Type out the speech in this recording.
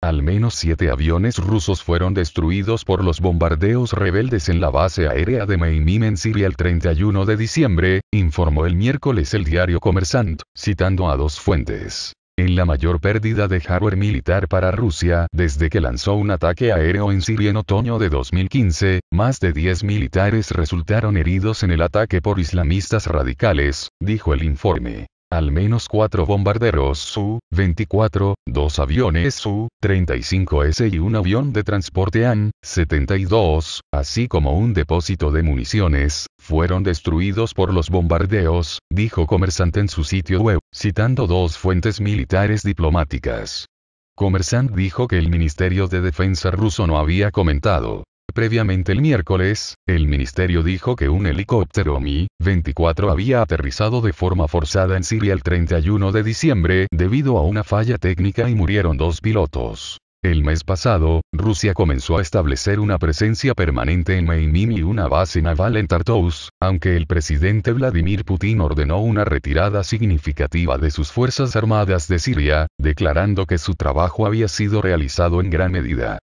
Al menos siete aviones rusos fueron destruidos por los bombardeos rebeldes en la base aérea de Meimim en Siria el 31 de diciembre, informó el miércoles el diario Commerçant, citando a dos fuentes. En la mayor pérdida de hardware militar para Rusia desde que lanzó un ataque aéreo en Siria en otoño de 2015, más de 10 militares resultaron heridos en el ataque por islamistas radicales, dijo el informe. Al menos cuatro bombarderos Su-24, dos aviones Su-35S y un avión de transporte AN-72, así como un depósito de municiones, fueron destruidos por los bombardeos, dijo Comersant en su sitio web, citando dos fuentes militares diplomáticas. Comersant dijo que el Ministerio de Defensa ruso no había comentado Previamente el miércoles, el ministerio dijo que un helicóptero Mi-24 había aterrizado de forma forzada en Siria el 31 de diciembre debido a una falla técnica y murieron dos pilotos. El mes pasado, Rusia comenzó a establecer una presencia permanente en Meimim y una base naval en Tartous, aunque el presidente Vladimir Putin ordenó una retirada significativa de sus fuerzas armadas de Siria, declarando que su trabajo había sido realizado en gran medida.